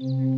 Mm-hmm.